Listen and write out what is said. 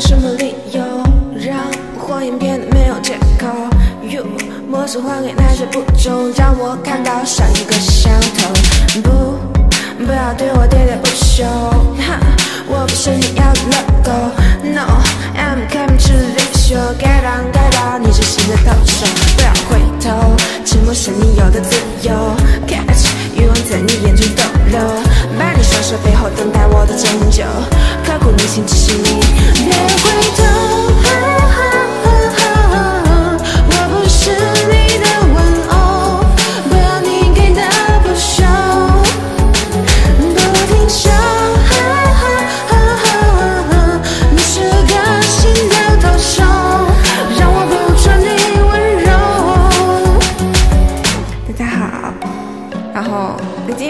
什么理由让谎言变得没有借口？You 模式换给那些不忠，让我看到像一个小偷。不，不要对我喋喋不休。哈，我不是你要的 logo。No，I'm coming to the show，get on，get on，你是新的投手，不要回头，沉默是你有的自由。Catch，欲望在你眼中逗留，把你双手背后等待我的拯救，刻骨铭心只是你。别回头。我不是你的玩偶，不要你给的不朽，不停休。你是个新的投手，让我捕捉你温柔。大家好，然后再见。